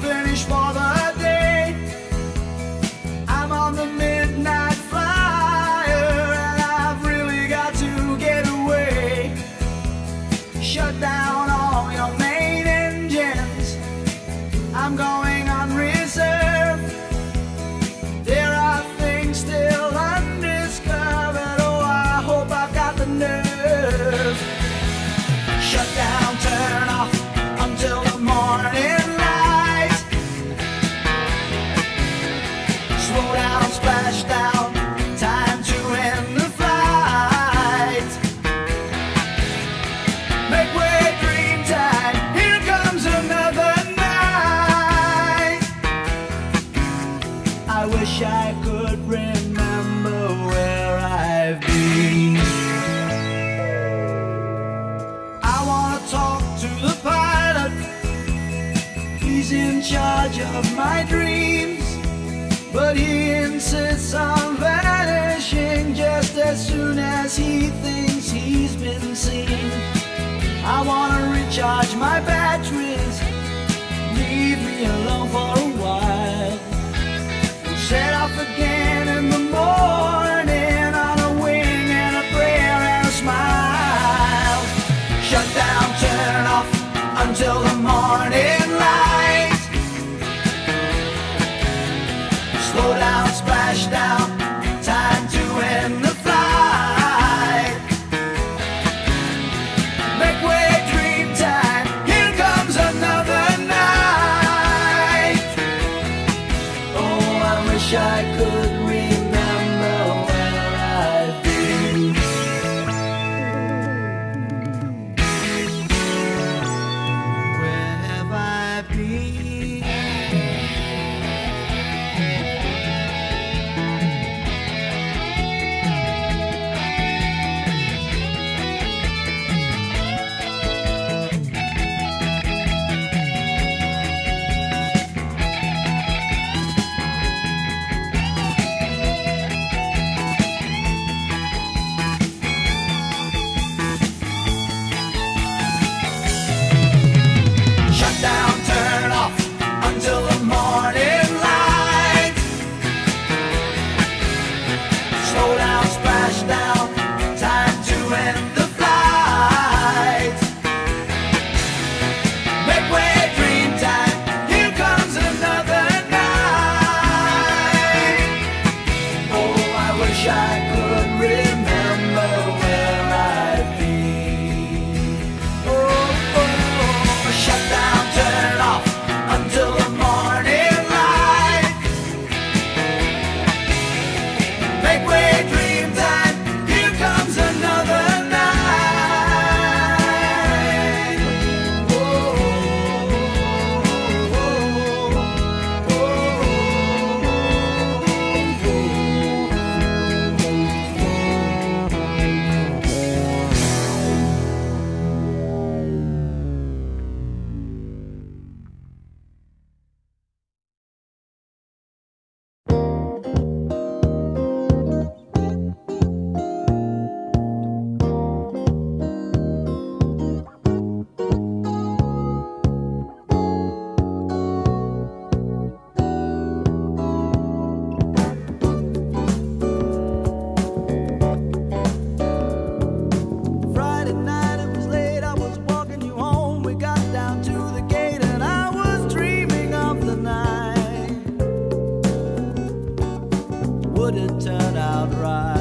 finished for the day. I'm on the of my dreams. But he insists on vanishing Just as soon as he thinks he's been seen. I wanna recharge my batteries. would it turn out right?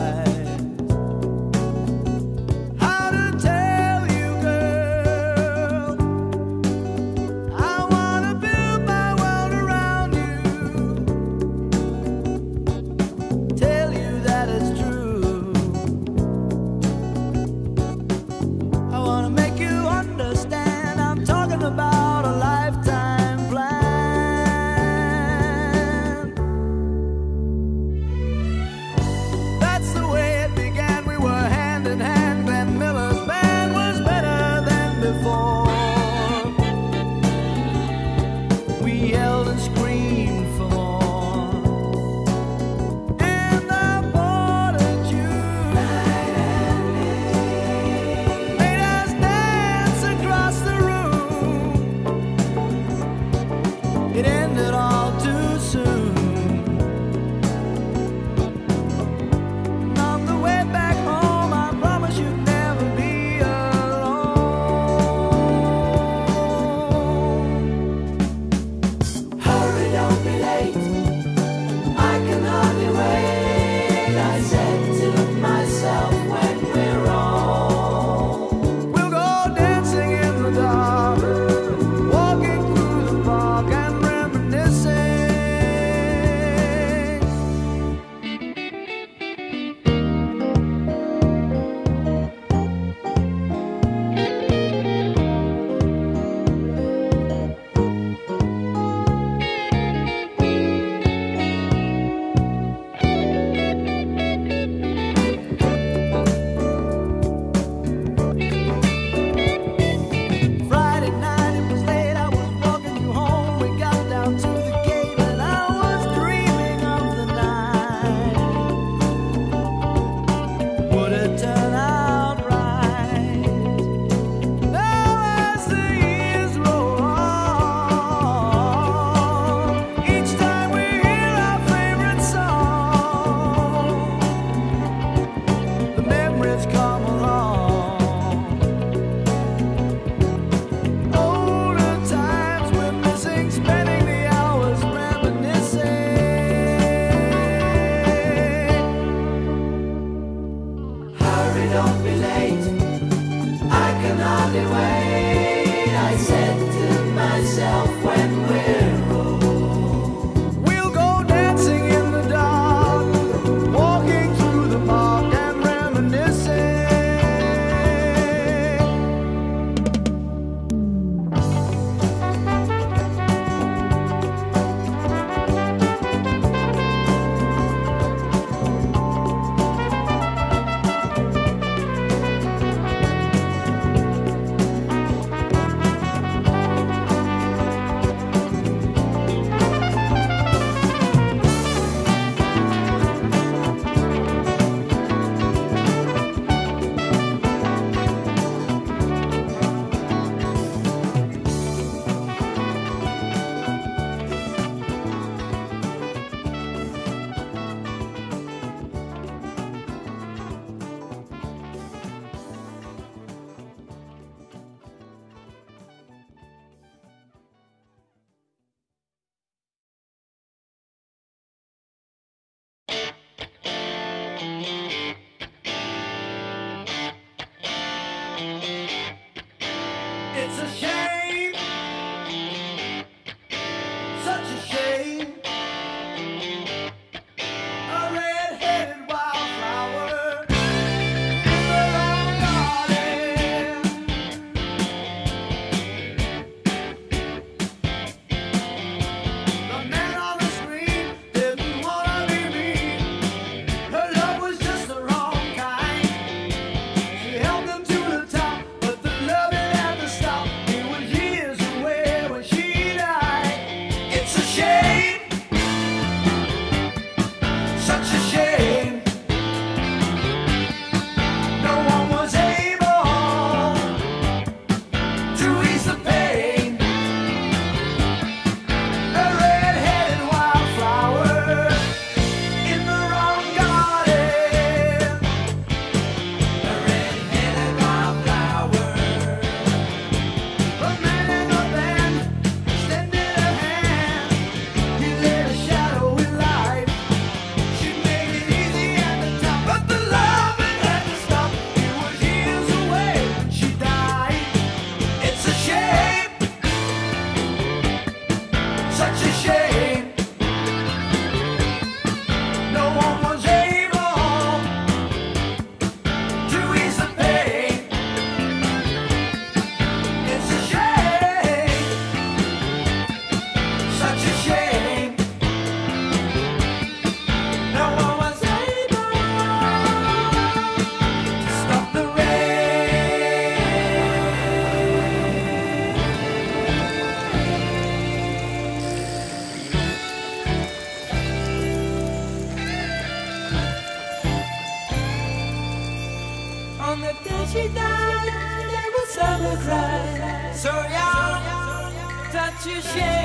去学。